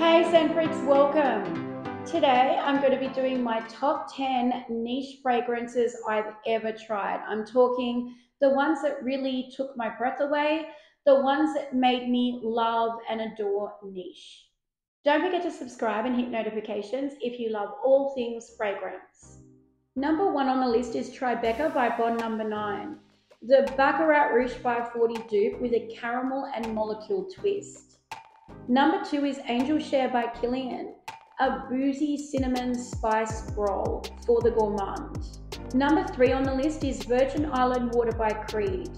Hey Scent Freaks, welcome. Today I'm going to be doing my top 10 niche fragrances I've ever tried. I'm talking the ones that really took my breath away, the ones that made me love and adore niche. Don't forget to subscribe and hit notifications if you love all things fragrance. Number one on the list is Tribeca by Bond Number 9. The Baccarat Rouge by 40 dupe with a caramel and molecule twist. Number two is Angel Share by Kilian, a boozy cinnamon spice roll for the gourmand. Number three on the list is Virgin Island Water by Creed,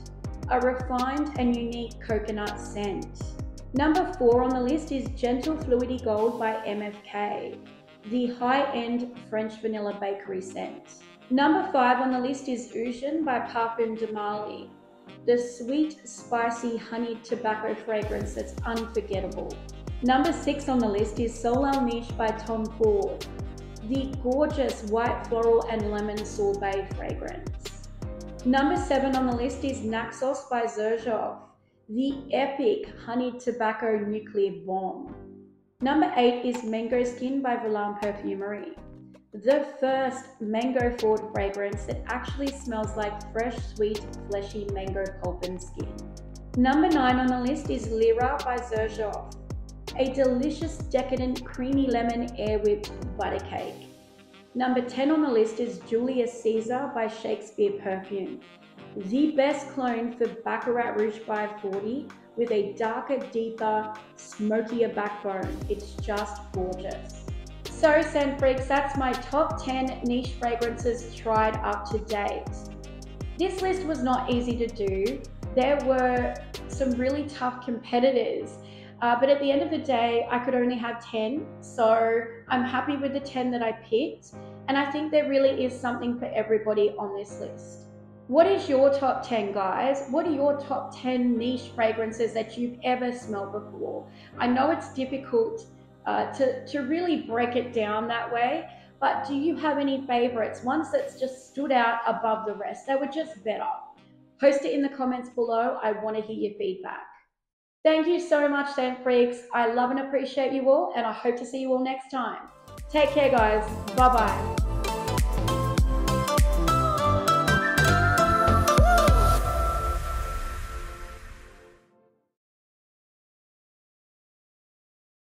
a refined and unique coconut scent. Number four on the list is Gentle Fluidity Gold by MFK, the high-end French vanilla bakery scent. Number five on the list is Oajan by Parfum de Marly, the sweet, spicy honeyed tobacco fragrance that's unforgettable. Number six on the list is Soleil Neige by Tom Ford, the gorgeous white floral and lemon sorbet fragrance. Number seven on the list is Naxos by Xerjoff, the epic honeyed tobacco nuclear bomb. Number eight is Mango Skin by Vilhelm Perfumery the first mango forward fragrance that actually smells like fresh, sweet, fleshy mango pulp and skin. Number 9 on the list is Lira by Xerjoff, a delicious, decadent, creamy lemon air whipped butter cake. Number 10 on the list is Julius Caesar by Shakespeare Perfume, the best clone for Baccarat Rouge by 40 with a darker, deeper, smokier backbone. It's just gorgeous. So Scent Freaks, that's my top 10 niche fragrances tried up to date. This list was not easy to do. There were some really tough competitors, uh, but at the end of the day, I could only have 10. So I'm happy with the 10 that I picked. And I think there really is something for everybody on this list. What is your top 10, guys? What are your top 10 niche fragrances that you've ever smelled before? I know it's difficult uh, to, to really break it down that way. But do you have any favorites, ones that's just stood out above the rest? They were just better. Post it in the comments below. I want to hear your feedback. Thank you so much, Scent Freaks. I love and appreciate you all, and I hope to see you all next time. Take care, guys. Bye bye.